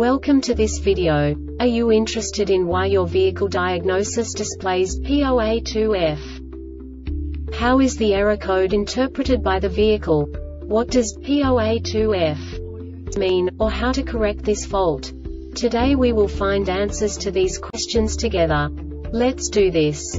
Welcome to this video. Are you interested in why your vehicle diagnosis displays P0A2F? How is the error code interpreted by the vehicle? What does P0A2F mean, or how to correct this fault? Today we will find answers to these questions together. Let's do this.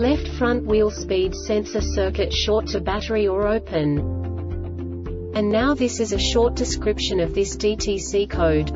Left front wheel speed sensor circuit short to battery or open. And now this is a short description of this DTC code.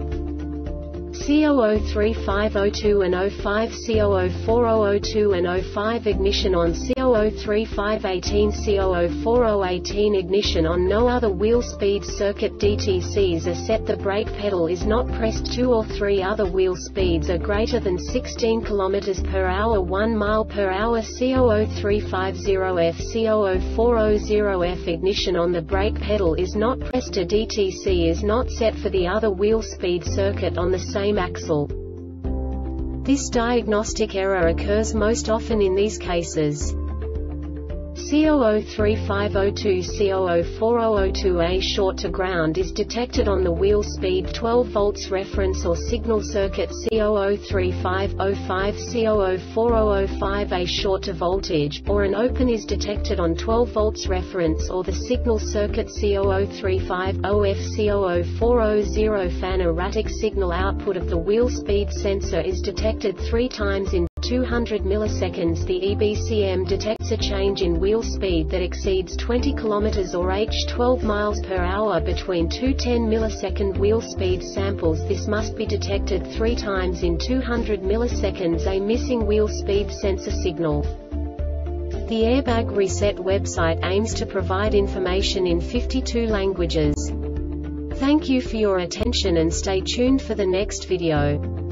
C003502 and 05 C004002 and 05 ignition on C003518 C004018 ignition on no other wheel speed circuit DTCs are set the brake pedal is not pressed 2 or 3 other wheel speeds are greater than 16 km per hour 1 mile per hour C00350F C00400F ignition on the brake pedal is not pressed a DTC is not set for the other wheel speed circuit on the same axle. This diagnostic error occurs most often in these cases. C003502 C004002A short to ground is detected on the wheel speed 12 volts reference or signal circuit C003505 C004005A short to voltage, or an open is detected on 12 volts reference or the signal circuit C0035 OF C00400 fan erratic signal output of the wheel speed sensor is detected three times in 200 milliseconds the EBCM detects a change in wheel speed that exceeds 20 km or h 12 miles per hour between two 10 millisecond wheel speed samples this must be detected three times in 200 milliseconds a missing wheel speed sensor signal. The Airbag Reset website aims to provide information in 52 languages. Thank you for your attention and stay tuned for the next video.